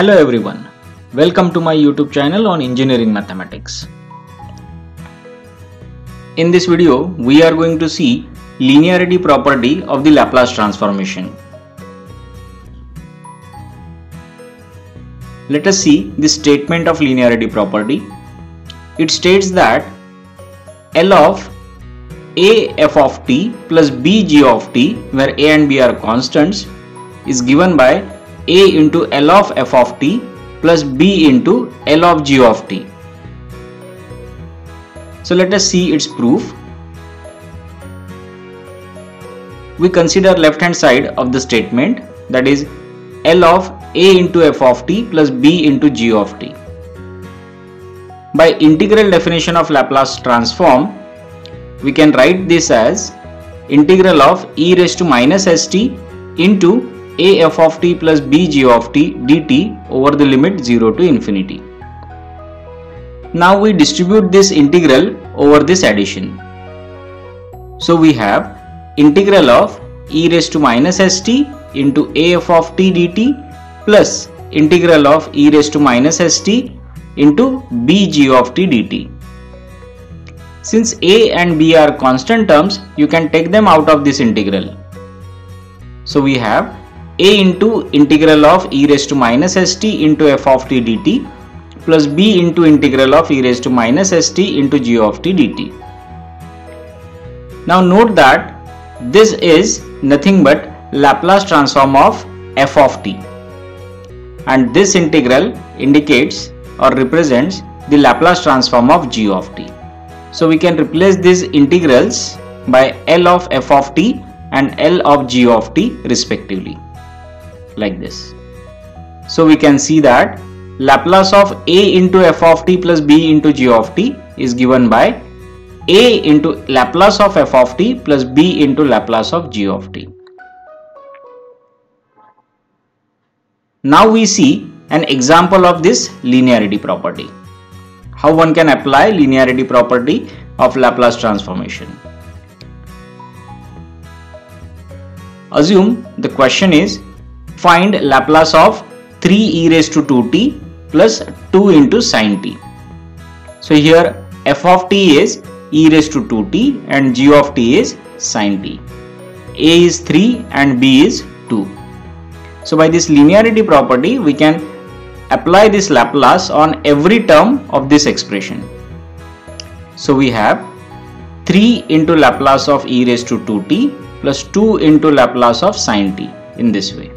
Hello everyone, welcome to my YouTube channel on engineering mathematics. In this video, we are going to see linearity property of the Laplace transformation. Let us see the statement of linearity property. It states that L of a f of t plus b g of t where a and b are constants is given by a into L of f of t plus b into L of g of t. So let us see its proof. We consider left hand side of the statement that is L of a into f of t plus b into g of t. By integral definition of Laplace transform, we can write this as integral of e raised to minus st into a f of t plus b g of t dt over the limit 0 to infinity. Now we distribute this integral over this addition. So we have integral of e raised to minus st into a f of t dt plus integral of e raised to minus st into b g of t dt. Since a and b are constant terms, you can take them out of this integral. So we have a into integral of e raised to minus st into f of t dt plus b into integral of e raised to minus st into g of t dt. Now note that this is nothing but Laplace transform of f of t and this integral indicates or represents the Laplace transform of g of t. So we can replace these integrals by L of f of t and L of g of t respectively like this. So we can see that Laplace of a into f of t plus b into g of t is given by a into Laplace of f of t plus b into Laplace of g of t. Now we see an example of this linearity property how one can apply linearity property of Laplace transformation. Assume the question is find Laplace of 3 e raised to 2t plus 2 into sine t. So here f of t is e raised to 2t and g of t is sine t. a is 3 and b is 2. So by this linearity property we can apply this Laplace on every term of this expression. So we have 3 into Laplace of e raised to 2t plus 2 into Laplace of sine t in this way.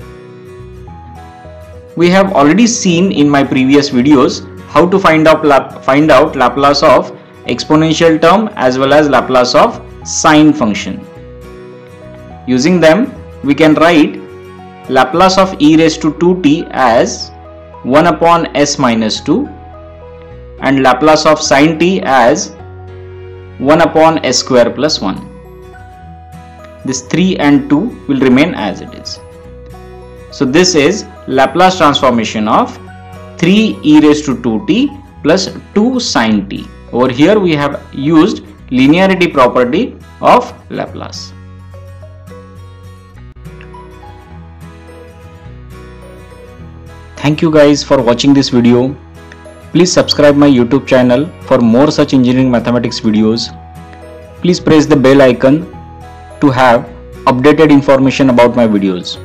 We have already seen in my previous videos how to find out, find out Laplace of exponential term as well as Laplace of sine function. Using them we can write Laplace of e raised to 2t as 1 upon s minus 2 and Laplace of sine t as 1 upon s square plus 1. This 3 and 2 will remain as it is. So this is Laplace transformation of 3 e raised to 2t plus 2 sine t. Over here we have used linearity property of Laplace. Thank you guys for watching this video. Please subscribe my YouTube channel for more such engineering mathematics videos. Please press the bell icon to have updated information about my videos.